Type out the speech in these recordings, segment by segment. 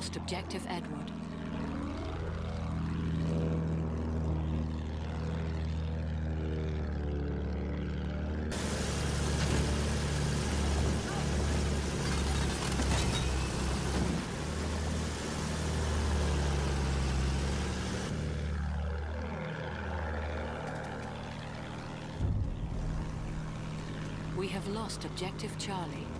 lost Objective Edward. We have lost Objective Charlie.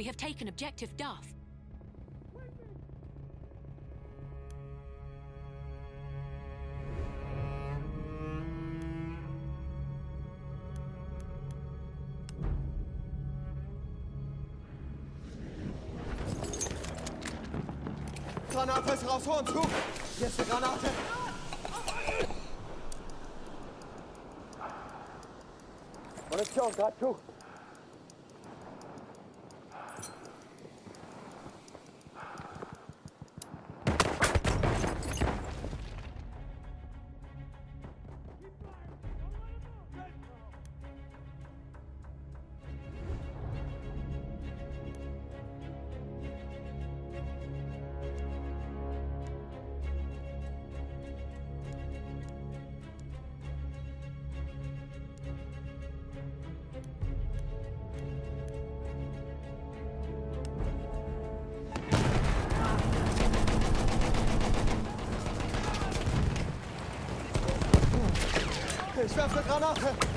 We have taken Objective Duff. Granate ist raus, Horn zu! Hier ist eine Granate! Munition, grad zu! Ich werfe eine Granate!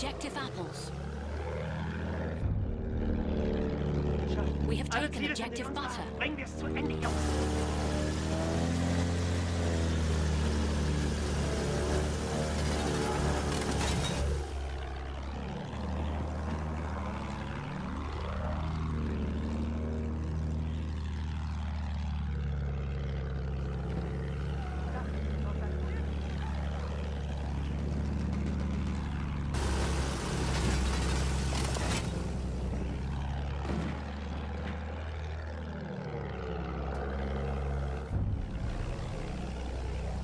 Objective apples. We have taken Ziele sind in objective butter. Hand. Bringen wir es zu Ende, Jungs.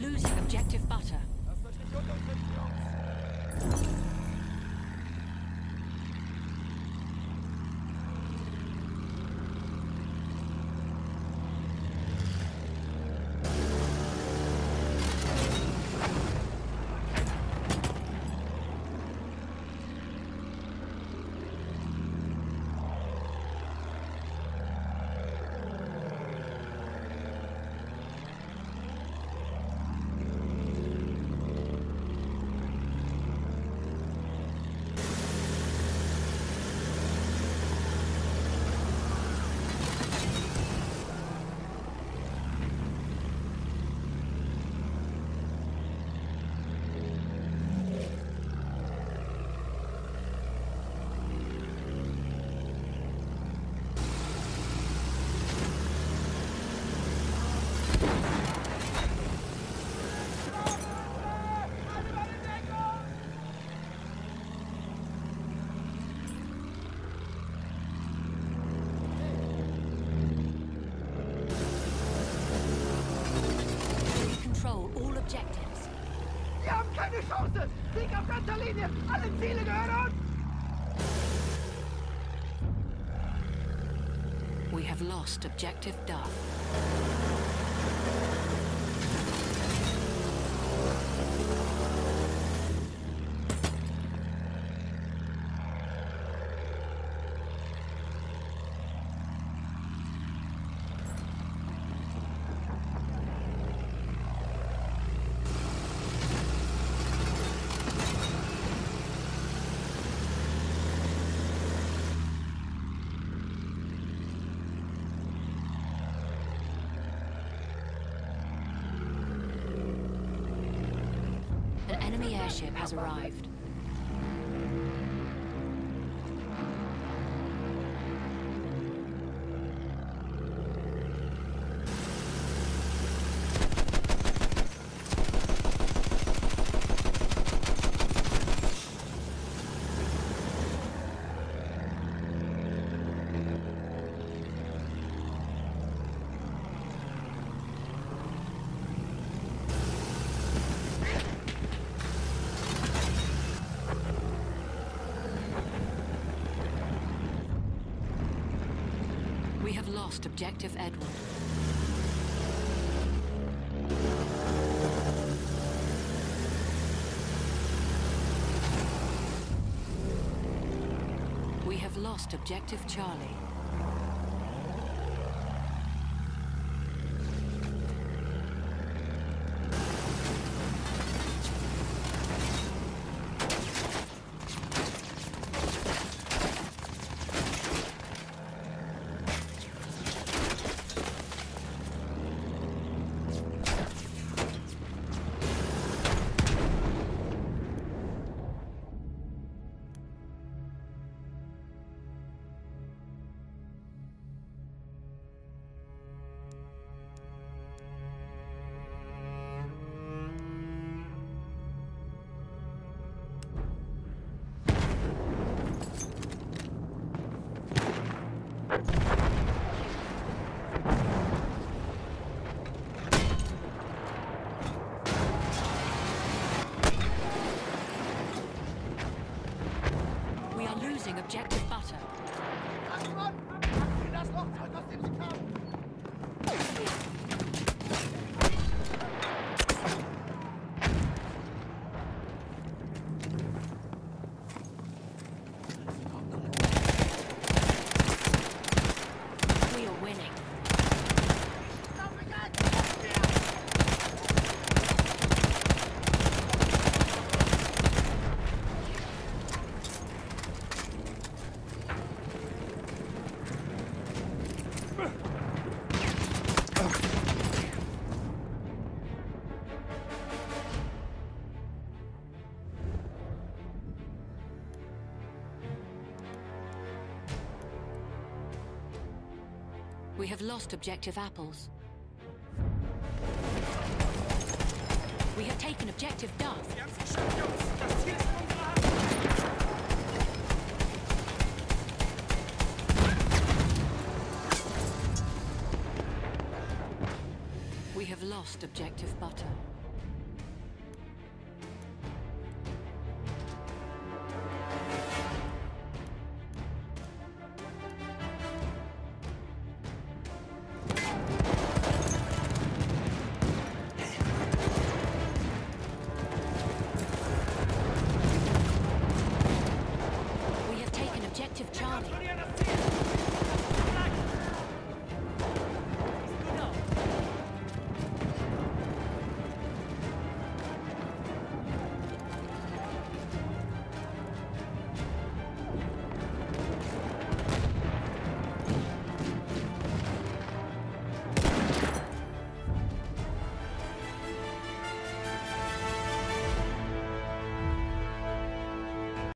Losing objectives. Wir haben keine Chance. Sieg auf ganzer Linie. Alle Ziele gehören uns. We have lost objective Duff. Enemy airship has arrived. Lost objective Edward. We have lost objective Charlie. Objective We have lost objective apples. We have taken objective Hand. We have lost objective butter. Ich verliere das Ziel!